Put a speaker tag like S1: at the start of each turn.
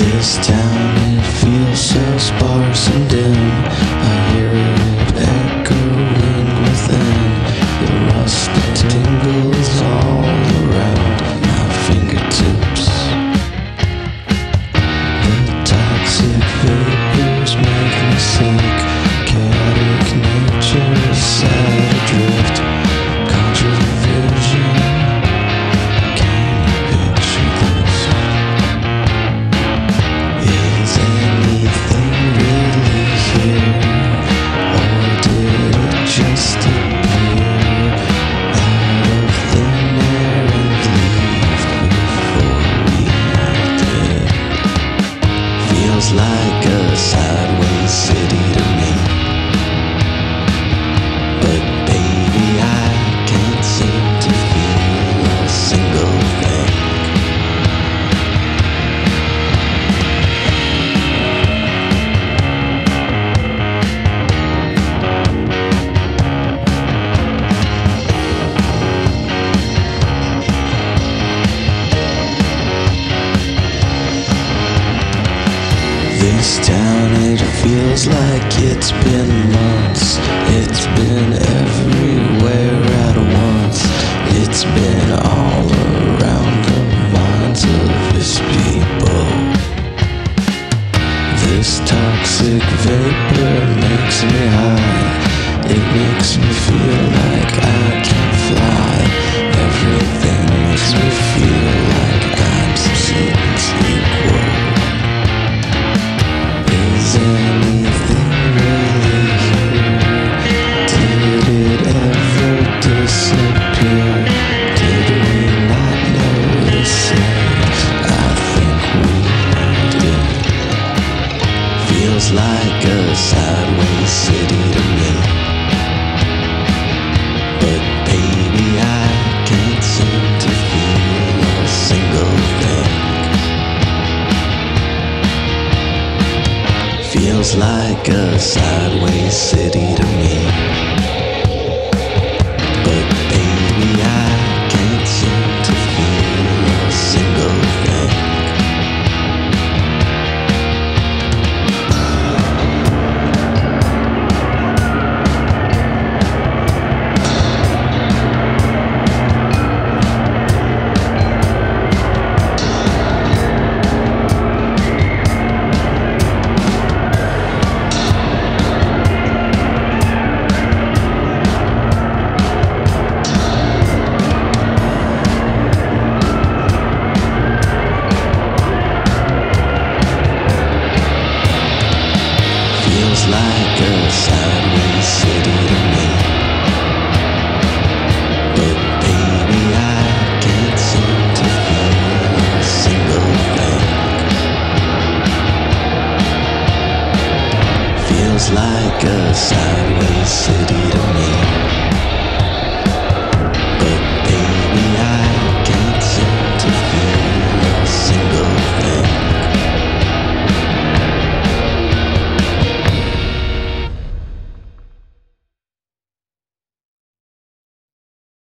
S1: This town, it feels so sparse and dim. I hear it like a sideways city This town, it feels like it's been months. It's been everywhere at once. It's been all around the minds of his people. This toxic vapor makes me high. It makes me feel like I disappear? Did we not notice it? I think we did. Feels like a sideways city to me. But baby, I can't seem to feel a single thing. Feels like a sideways city to me. Like a sideways city to me. But baby, I can't seem to feel a single thing. Feels like a sideways